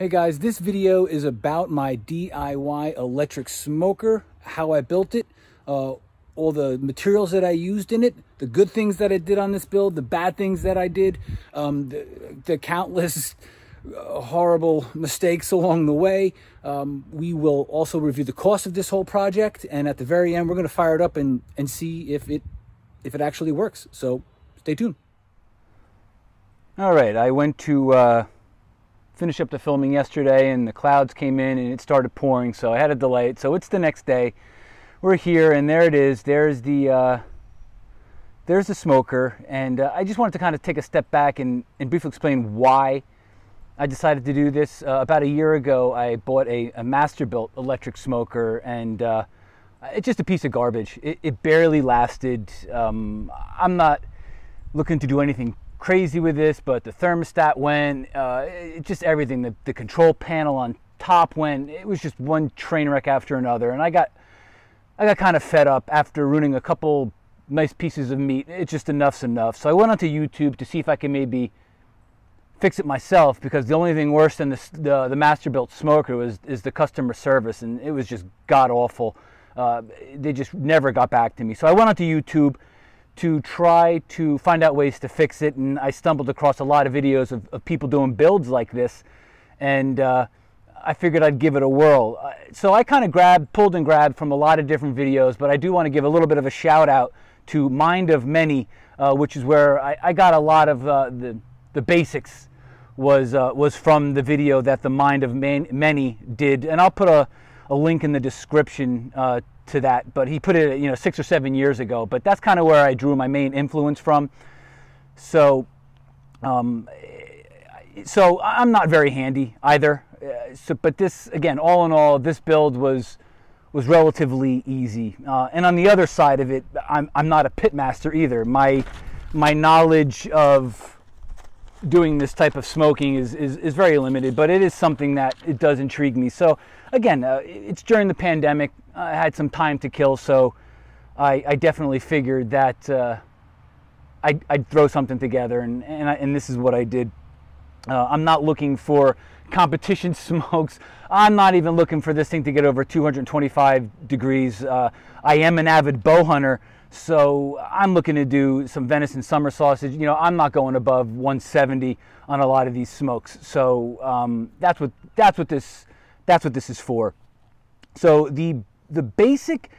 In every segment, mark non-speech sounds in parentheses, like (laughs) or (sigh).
Hey guys, this video is about my DIY electric smoker, how I built it, uh, all the materials that I used in it, the good things that I did on this build, the bad things that I did, um, the, the, countless uh, horrible mistakes along the way. Um, we will also review the cost of this whole project, and at the very end, we're going to fire it up and, and see if it if it actually works. So stay tuned. All right, I went to uh, finish up the filming yesterday and the clouds came in and it started pouring, so I had to delay it. So it's the next day. We're here and there it is. There's the uh, there's the smoker, and uh, I just wanted to kind of take a step back and, and briefly explain why I decided to do this. Uh, about a year ago, I bought a, a Masterbuilt electric smoker, and uh, it's just a piece of garbage. It, it barely lasted. Um, I'm not looking to do anything crazy with this, but the thermostat went, uh, it, just everything. The, the control panel on top went. It was just one train wreck after another, and I got I got kind of fed up after ruining a couple nice pieces of meat. It's just enough's enough. So I went onto YouTube to see if I can maybe fix it myself because the only thing worse than the the, the Masterbuilt smoker was is the customer service, and it was just god awful. Uh, they just never got back to me. So I went onto YouTube to try to find out ways to fix it. And I stumbled across a lot of videos of, of people doing builds like this. And uh, I figured I'd give it a whirl. Uh, so I kind of grabbed, pulled and grabbed from a lot of different videos, but I do want to give a little bit of a shout out to Mind of Many, uh, which is where I, I, got a lot of uh, the, the basics was, uh, was from the video that the Mind of Man, Many did. And I'll put a, a link in the description uh, to that, but he put it, you know, six or seven years ago. But that's kind of where I drew my main influence from. So, um, so I'm not very handy either. Uh, so, but this, again, all in all, this build was was relatively easy. Uh, and on the other side of it, I'm I'm not a pit master either. My my knowledge of doing this type of smoking is, is, is very limited, but it is something that it does intrigue me. So again, uh, it's during the pandemic. I had some time to kill, so I, I definitely figured that uh, I'd, I'd, throw something together, and, and, I, and, this is what I did. Uh, I'm not looking for competition (laughs) smokes. I'm not even looking for this thing to get over 225 degrees. Uh, I am an avid bow hunter, so I'm looking to do some venison summer sausage. You know, I'm not going above 170 on a lot of these smokes. So um, that's what that's what this that's what this is for. So the the basic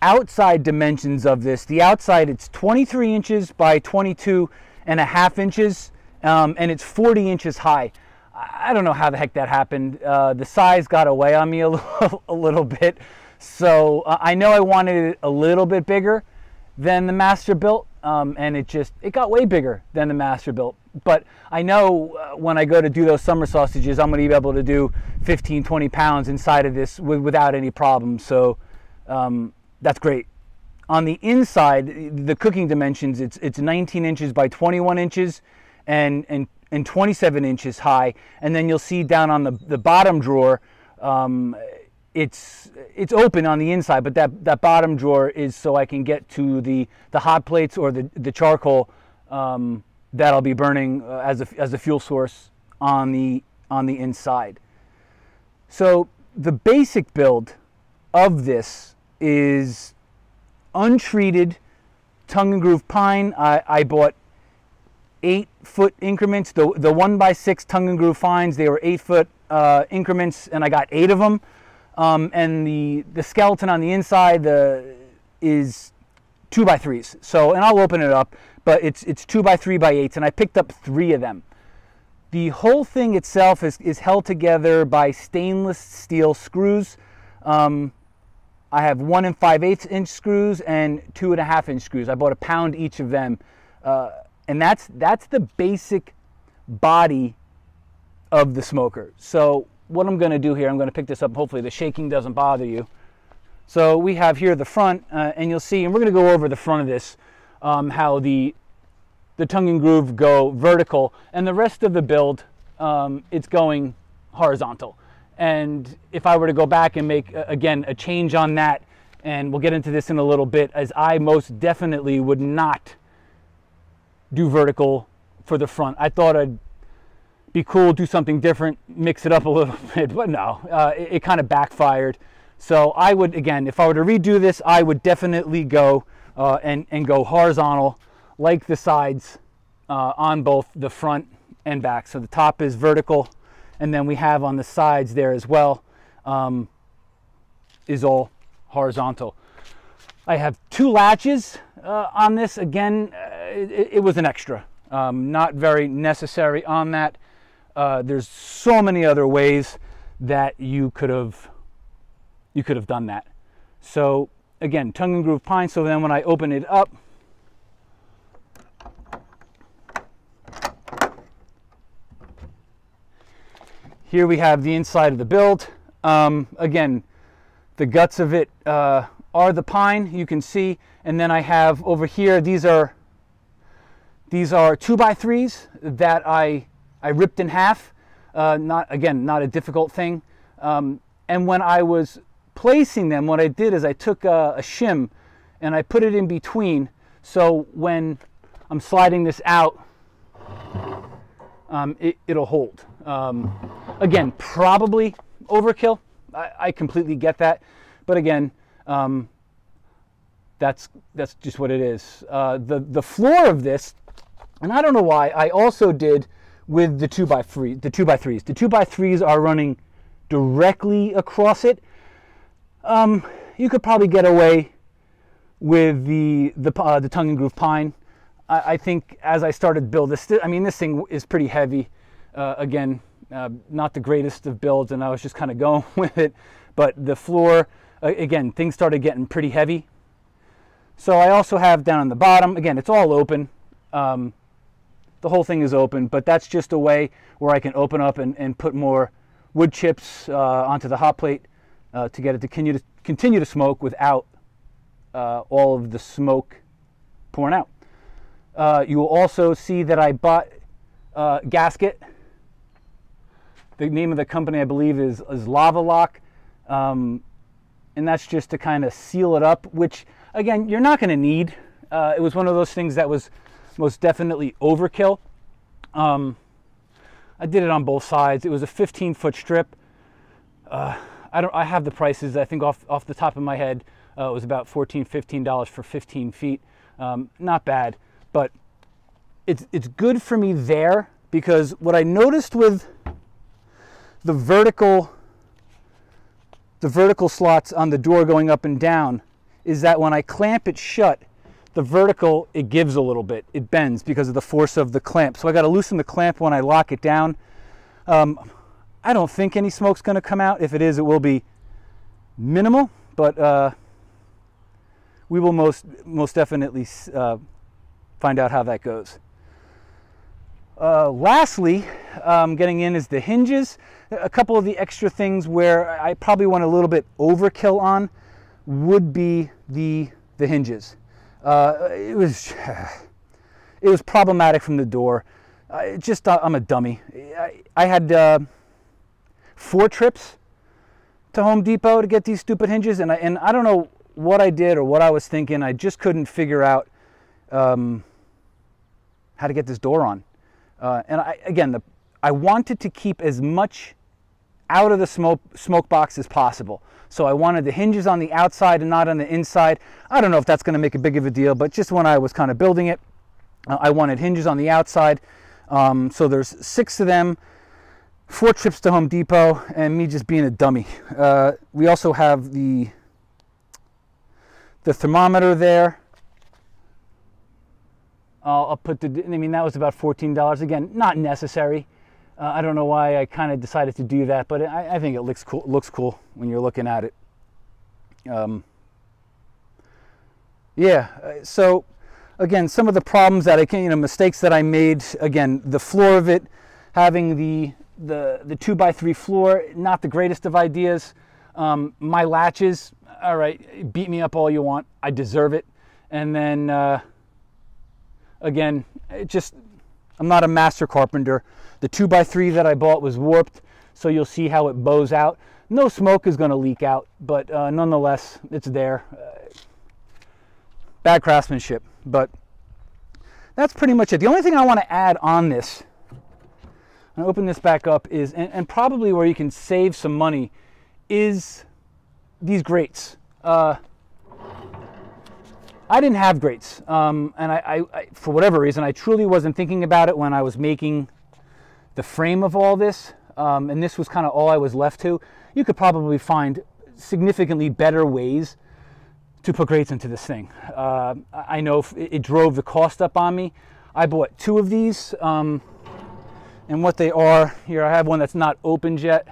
outside dimensions of this, the outside it's 23 inches by 22 and a half inches, um, and it's 40 inches high. I don't know how the heck that happened. Uh, the size got away on me a (laughs) little, a little bit. So uh, I know I wanted it a little bit bigger than the Masterbuilt, um, and it just it got way bigger than the Masterbuilt But I know uh, when I go to do those summer sausages, I'm going to be able to do 15, 20 pounds inside of this with, without any problem. So um, that's great. On the inside, the cooking dimensions, it's it's 19 inches by 21 inches, and and and 27 inches high. And then you'll see down on the the bottom drawer. Um, it's it's open on the inside, but that, that bottom drawer is so I can get to the, the hot plates or the, the charcoal um, that I'll be burning uh, as, a, as a fuel source on the, on the inside. So the basic build of this is untreated tongue and groove pine. I, I bought eight foot increments. The, the one by six tongue and groove pines, they were eight foot uh, increments and I got eight of them. Um, and the, the skeleton on the inside the, is two by threes. So, and I'll open it up, but it's, it's two by three by eights, and I picked up three of them. The whole thing itself is, is held together by stainless steel screws. Um, I have one and five eighths inch screws and two and a half inch screws. I bought a pound each of them. Uh, and that's, that's the basic body of the smoker. So what I'm going to do here, I'm going to pick this up. Hopefully the shaking doesn't bother you. So we have here the front, uh, and you'll see, and we're going to go over the front of this, um, how the the tongue and groove go vertical, and the rest of the build, um, it's going horizontal. And if I were to go back and make, uh, again, a change on that, and we'll get into this in a little bit, as I most definitely would not do vertical for the front. I thought I'd be cool, do something different, mix it up a little (laughs) bit. But no, uh, it, it kind of backfired. So I would, again, if I were to redo this, I would definitely go uh, and, and go horizontal like the sides uh, on both the front and back. So the top is vertical, and then we have on the sides there as well um, is all horizontal. I have two latches uh, on this. Again, uh, it, it, was an extra, um, not very necessary on that. Uh, there's so many other ways that you could have you could have done that. So again, tongue and groove pine. So then when I open it up, here we have the inside of the build. Um, again, the guts of it uh, are the pine, you can see. And then I have over here, these are these are two by threes that I, I ripped in half. Uh, not again, not a difficult thing. Um, and when I was placing them, what I did is I took a, a shim and I put it in between. So when I'm sliding this out, um, it, will hold. Um, again, probably overkill. I, I, completely get that. But again, um, that's, that's just what it is. Uh, the, the floor of this, and I don't know why, I also did with the two by three, the two by threes. The two by threes are running directly across it. Um, you could probably get away with the the, uh, the tongue and groove pine. I, I, think as I started build this, I mean this thing is pretty heavy. Uh, again, uh, not the greatest of builds, and I was just kind of going (laughs) with it. But the floor, again, things started getting pretty heavy. So I also have down on the bottom, again, it's all open. Um, the whole thing is open, but that's just a way where I can open up and, and put more wood chips uh, onto the hot plate uh, to get it to continue to continue to smoke without uh, all of the smoke pouring out. Uh, you will also see that I bought uh, gasket. The name of the company, I believe, is, is LavaLock. Um, and that's just to kind of seal it up, which, again, you're not going to need. Uh, it was one of those things that was most definitely overkill. Um, I did it on both sides. It was a 15 foot strip. Uh, I don't. I have the prices. I think off off the top of my head, uh, it was about 14 15 dollars for 15 feet. Um, not bad, but it's it's good for me there because what I noticed with the vertical the vertical slots on the door going up and down is that when I clamp it shut, the vertical it gives a little bit. It bends because of the force of the clamp. So I got to loosen the clamp when I lock it down. Um, I don't think any smoke's going to come out. If it is, it will be minimal, but uh, we will most most definitely uh, find out how that goes. Uh, lastly, um, getting in is the hinges. A couple of the extra things where I probably want a little bit overkill on would be the the hinges. Uh, it was (sighs) it was problematic from the door. I just I'm a dummy. I, I had uh, four trips to Home Depot to get these stupid hinges, and I, and I don't know what I did or what I was thinking. I just couldn't figure out um, how to get this door on. Uh, and I, again, the, I wanted to keep as much out of the smoke, smoke box as possible. So I wanted the hinges on the outside and not on the inside. I don't know if that's going to make a big of a deal, but just when I was kind of building it, uh, I wanted hinges on the outside. Um, so there's six of them four trips to Home Depot, and me just being a dummy. Uh, we also have the the thermometer there. I'll, I'll, put the. I mean, that was about fourteen dollars. Again, not necessary. Uh, I don't know why I kind of decided to do that, but I, I, think it looks cool. Looks cool when you're looking at it. Um, yeah. Uh, so again, some of the problems that I can, you know, mistakes that I made. Again, the floor of it having the the, the two by three floor, not the greatest of ideas. Um, my latches, all right, beat me up all you want. I deserve it. And then, uh, again, it just, I'm not a master carpenter. The two by three that I bought was warped, so you'll see how it bows out. No smoke is going to leak out, but uh, nonetheless, it's there. Uh, bad craftsmanship, but that's pretty much it. The only thing I want to add on this and open this back up is, and, and, probably where you can save some money, is these grates. Uh, I didn't have grates, um, and I, I, I, for whatever reason, I truly wasn't thinking about it when I was making the frame of all this, um, and this was kind of all I was left to. You could probably find significantly better ways to put grates into this thing. Uh, I know it drove the cost up on me. I bought two of these. Um, and what they are here I have one that's not opened yet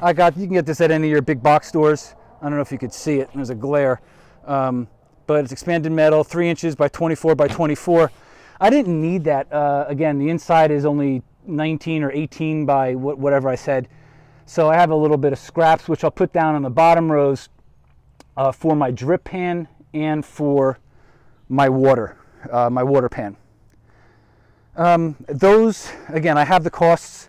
I got you can get this at any of your big box stores I don't know if you could see it there's a glare. Um, but it's expanded metal three inches by 24 by 24 I didn't need that uh, again the inside is only 19 or 18 by whatever I said. So I have a little bit of scraps which I'll put down on the bottom rows uh, for my drip pan and for my water uh, my water pan. Um, those, again, I have the costs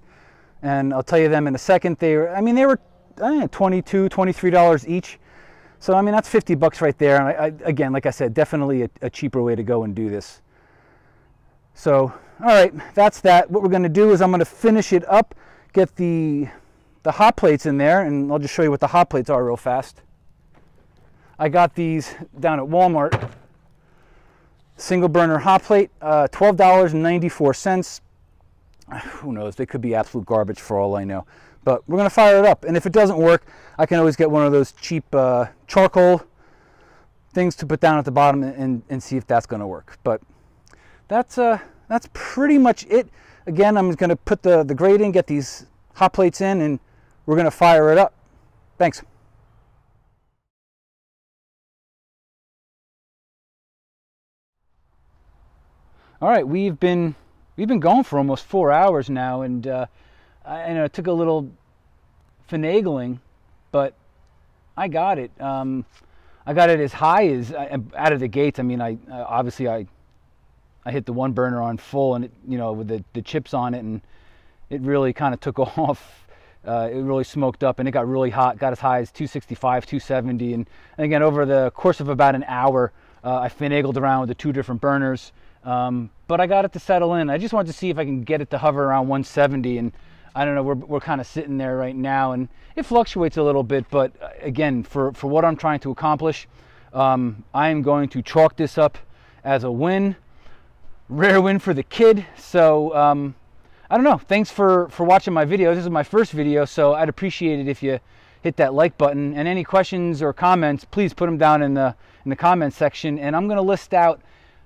and I'll tell you them in a second. They were, I mean, they were know, 22 $23 each. So, I mean, that's 50 bucks right there. And I, I, again, like I said, definitely a, a cheaper way to go and do this. So, all right, that's that. What we're going to do is I'm going to finish it up, get the, the hot plates in there, and I'll just show you what the hot plates are real fast. I got these down at Walmart single burner hot plate, uh, $12.94. (sighs) Who knows, they could be absolute garbage for all I know. But we're gonna fire it up. And if it doesn't work, I can always get one of those cheap uh, charcoal things to put down at the bottom and, and see if that's gonna work. But that's, uh, that's pretty much it. Again, I'm gonna put the, the grate in, get these hot plates in, and we're gonna fire it up. Thanks. All right, we've been we've been going for almost four hours now, and uh, I, know it took a little finagling, but I got it. Um, I got it as high as uh, out of the gates. I mean, I uh, obviously I I hit the one burner on full, and it, you know with the the chips on it, and it really kind of took (laughs) off. Uh, it really smoked up and it got really hot, got as high as 265, 270. And, and again, over the course of about an hour, uh, I finagled around with the two different burners. Um, but I got it to settle in. I just wanted to see if I can get it to hover around 170 and I don't know, we're, we're kind of sitting there right now and it fluctuates a little bit, but uh, again, for, for what I'm trying to accomplish, um, I am going to chalk this up as a win. Rare win for the kid. So, um, I don't know. Thanks for, for watching my video. This is my first video, so I'd appreciate it if you hit that like button. And any questions or comments, please put them down in the, in the comments section. And I'm going to list out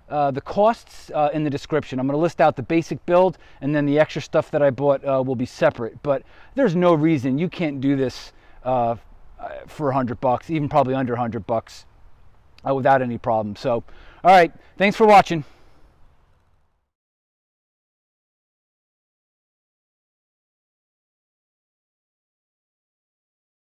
uh, the costs uh, in the description. I'm going to list out the basic build and then the extra stuff that I bought uh, will be separate. But there's no reason you can't do this uh, for 100 bucks, even probably under 100 bucks uh, without any problem. So, all right, thanks for watching.